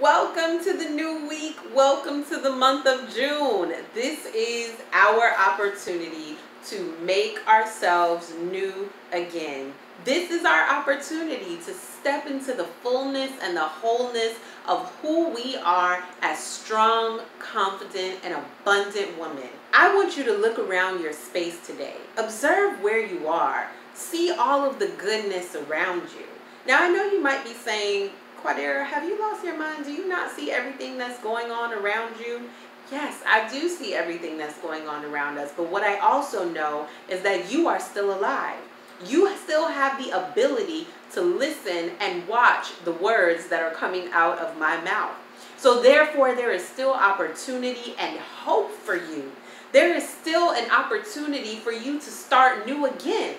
Welcome to the new week. Welcome to the month of June. This is our opportunity to make ourselves new again. This is our opportunity to step into the fullness and the wholeness of who we are as strong, confident, and abundant women. I want you to look around your space today. Observe where you are. See all of the goodness around you. Now, I know you might be saying, Quadeera, have you lost your mind? Do you not see everything that's going on around you? Yes, I do see everything that's going on around us. But what I also know is that you are still alive. You still have the ability to listen and watch the words that are coming out of my mouth. So, therefore, there is still opportunity and hope for you. There is still an opportunity for you to start new again.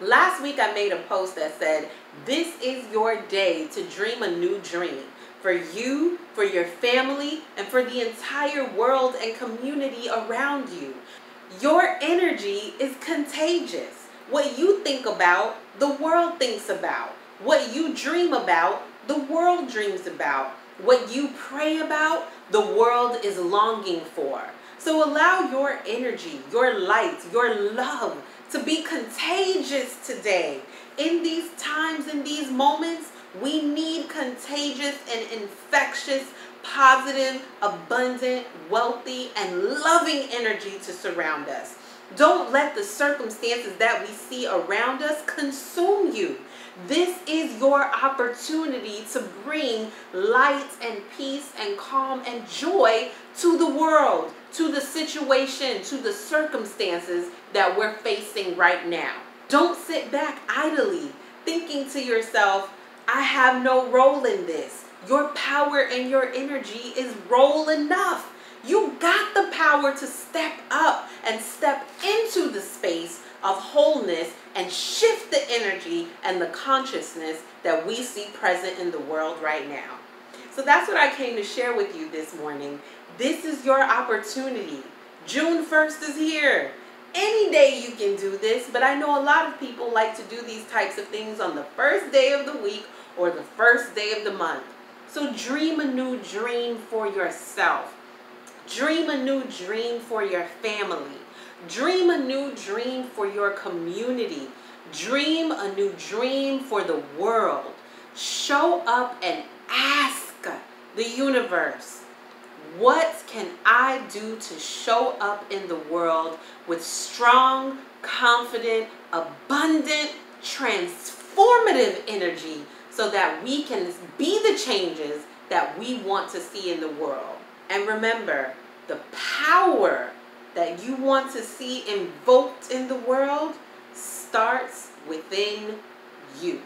Last week I made a post that said, This is your day to dream a new dream for you, for your family, and for the entire world and community around you. Your energy is contagious. What you think about, the world thinks about. What you dream about, the world dreams about. What you pray about, the world is longing for. So allow your energy, your light, your love to be contagious today. In these times, in these moments, we need contagious and infectious, positive, abundant, wealthy, and loving energy to surround us. Don't let the circumstances that we see around us consume you. This is your opportunity to bring light and peace and calm and joy to the world, to the situation, to the circumstances that we're facing right now. Don't sit back idly thinking to yourself, I have no role in this. Your power and your energy is role enough. You got the power to step up and step into the space of wholeness and shift the energy and the consciousness that we see present in the world right now. So that's what I came to share with you this morning. This is your opportunity. June 1st is here. Any day you can do this, but I know a lot of people like to do these types of things on the first day of the week or the first day of the month. So dream a new dream for yourself. Dream a new dream for your family. Dream a new dream for your community. Dream a new dream for the world. Show up and ask the universe, what can I do to show up in the world with strong, confident, abundant, transformative energy so that we can be the changes that we want to see in the world? And remember, the power that you want to see invoked in the world starts within you.